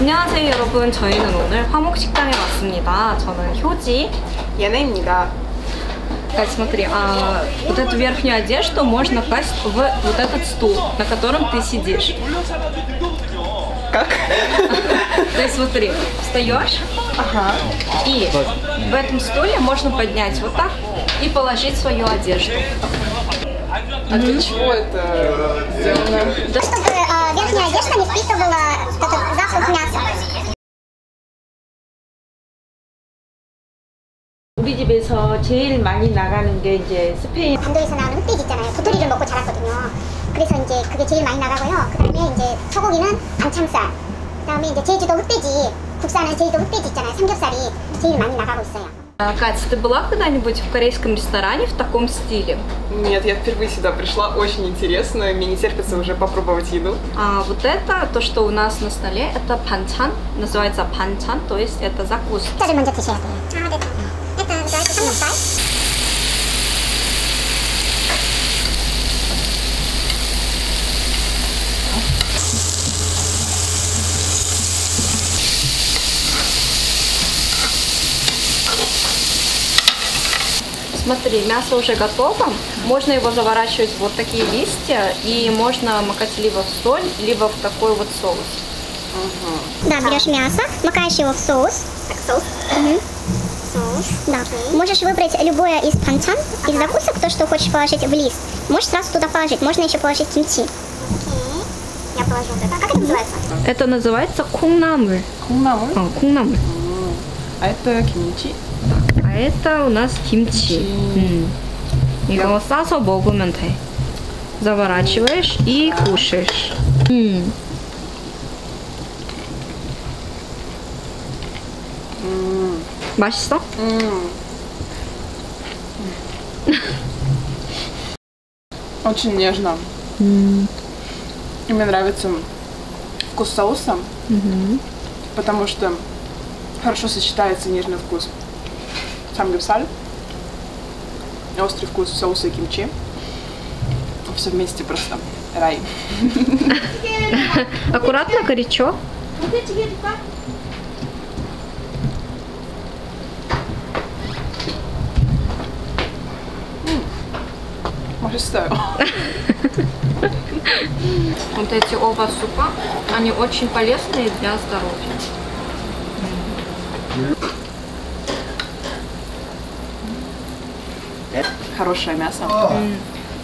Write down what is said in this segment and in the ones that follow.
안녕하세요 여러분 저희는 오늘 화목식당에 왔습니다 저는 효지 예나입니다 Смотри, а вот эту верхнюю одежду можно класть в вот этот стул, на котором ты сидишь. Как? То есть смотри, встаешь, ага. и в этом стуле можно поднять вот так и положить свою одежду. А для чего это сделано? Чтобы э, верхняя одежда не впитывала 우리 집에서 제일 많이 나가는 게 이제 스페인 반도에서 나오는 흑돼지 있잖아요. 도토리를 먹고 자랐거든요. 그래서 이제 그게 제일 많이 나가고요. 그다음에 이제 소고기는 안참살. 그다음에 이제 제주도 흑돼지. 국산은 제주도 흑돼지 있잖아요. 삼겹살이 제일 많이 나가고 있어요. А, Катя, ты была когда-нибудь в корейском ресторане в таком стиле? Нет, я впервые сюда пришла, очень интересно, мне не терпится уже попробовать еду. А вот это, то, что у нас на столе, это панчан, называется панчан, то есть это закуски. 쌀 Смотри, мясо уже готово. Можно его заворачивать в вот такие листья и можно макать либо в соль, либо в такой вот соус. Да, берешь мясо, макаешь его в соус. соус. Соус. Да. Можешь выбрать любое из панчан, ага. из закусок, то, что хочешь положить в лист. Можешь сразу туда положить. Можно еще положить кимчи. Окей. Я положу вот это. А как это называется? Это называется куннамы. Куннамы? А, куннамы. А это кимчи? А это у нас кимчи. кимчи. Его сразу богу Заворачиваешь и кушаешь. 맛있어? М. Очень нежно. И мне нравится вкус соуса, потому что хорошо сочетается нежный вкус самгюпсаль, острый вкус соуса и кимчи. Все вместе просто рай. Аккуратно, горячо. 맛있어요. Вот эти оба супа, они очень полезные для здоровья. Хорошее мясо.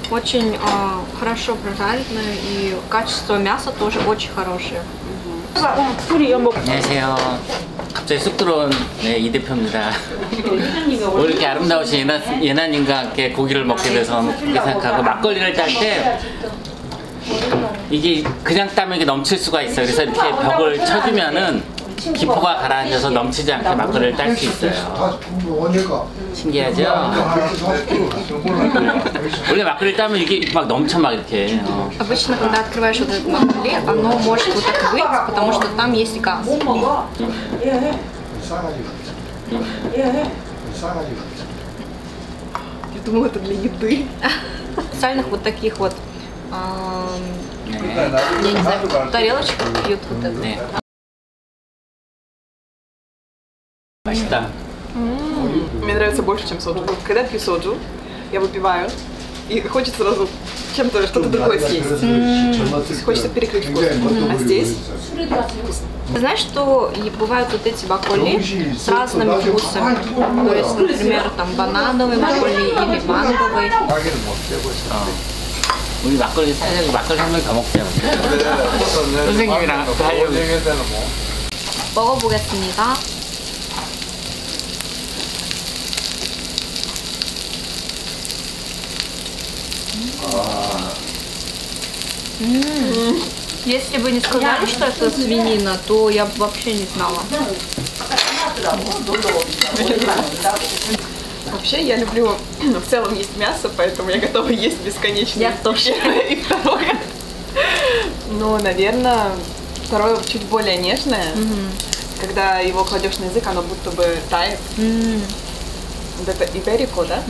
Очень а, хорошо прожаренное и качество мяса тоже очень хорошее. 안녕하세요. 갑자기 쑥 들어온 네, 이 대표입니다. 오늘 이렇게 아름다우신 예나, 예나님과 함께 고기를 먹게 돼서 너무 기쁘게 생각하고 막걸리를 딸 때 이게 그냥 따면 이게 넘칠 수가 있어요. 그래서 이렇게 벽을 쳐주면은 기포가 가라앉아서 넘치지 않게 막걸리를 딸 수 있어요. 신기하죠? 원래 막걸리를 따면 이게 막 넘쳐 막 이렇게. 어. Обычно, когда открываешь вот этот макли, оно может вот так выйти, потому что там есть газ. Я думала, это для еды. Специальных вот таких вот, ам, 네. я не знаю, тарелочках пьют вот это. 네. 맛있다. Мне нравится больше, чем соджу. Когда я пью соджу, я выпиваю, и хочется сразу чем-то, что-то другое съесть. То есть хочется перекрыть вкус. А здесь Ты знаешь, что и бывают вот эти баколи с разными вкусами? То есть, например, там банановый баколи или манговый. 우리 막걸리 사려고 막걸리 한 병 더 먹자. 선생님이랑 하려고. 먹어보겠습니다. Если бы не сказали, что это свинина, то я бы вообще не знала. вообще я люблю в целом есть мясо, поэтому я готова есть бесконечно. Я тоже. И второе. Но, наверное, второе чуть более нежное. Когда его кладешь на язык, оно будто бы тает. Вот это иберико, да?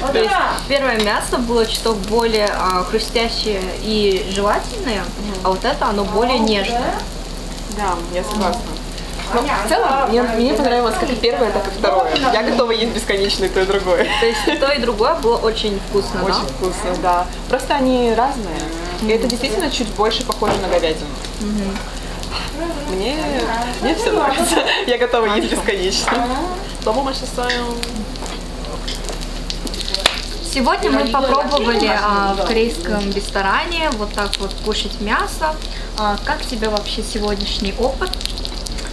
Вот есть первое мясо было чуток более а, хрустящее и желательное, mm. а вот это оно более нежное. Да, я согласна. Но в целом мне, мне понравилось как и первое, так и второе. Я готова есть бесконечное то и другое. То есть то и другое было очень вкусно, да. Очень вкусно, да. Просто они разные. И это действительно чуть больше похоже на говядину. Мне, мне все нравится. Я готова есть бесконечно. Дома мы сейчас Сегодня мы попробовали а, в корейском ресторане вот так вот кушать мясо. А, как тебе вообще сегодняшний опыт?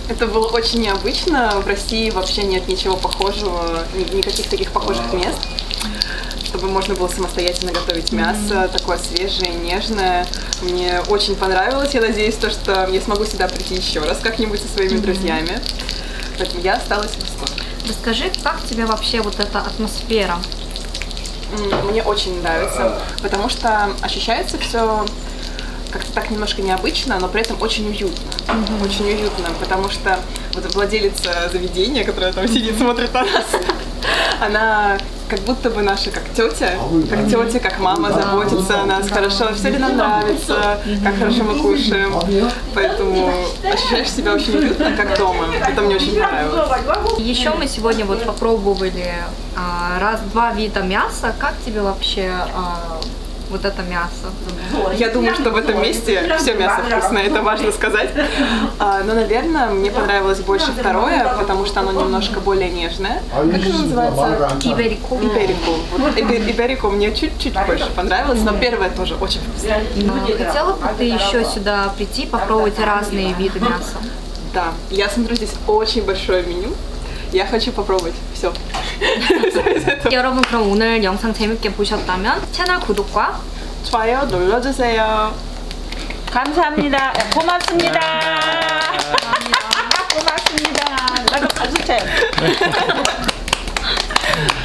Это было очень необычно. В России вообще нет ничего похожего, ни- никаких таких похожих мест, чтобы можно было самостоятельно готовить мясо, такое свежее, нежное. Мне очень понравилось. Я надеюсь, то, что я смогу сюда прийти еще раз как-нибудь со своими друзьями. Поэтому я осталась в восторге. Расскажи, как тебе вообще вот эта атмосфера? Мне очень нравится, потому что ощущается все как-то так немножко необычно, но при этом очень уютно. Очень уютно, потому что вот владелица заведения, которая там сидит, смотрит на нас, она как будто бы наша как тетя, как тетя, как мама заботится о нас, хорошо, все ли нам нравится, как хорошо мы кушаем. Поэтому ощущаешь себя очень уютно, как дома. Это мне очень понравилось. Еще мы сегодня вот попробовали а, раз два вида мяса. Как тебе вообще а, вот это мясо? Я думаю, что в этом месте все мясо вкусное, это важно сказать. А, но, наверное, мне понравилось больше второе, потому что оно немножко более нежное. Как оно называется? Иберико. Иберику. Вот Ибе- Иберику мне чуть-чуть больше понравилось, но первое тоже очень вкусное. А, Хотела бы ты еще сюда прийти, попробовать разные виды мяса? Да, я смотрю, здесь очень большое меню. Я хочу попробовать все. 여러분 그럼 오늘 영상 재밌게 보셨다면 채널 구독과 좋아요 눌러주세요. 감사합니다. 고맙습니다. 고맙습니다. 나도 가주세요.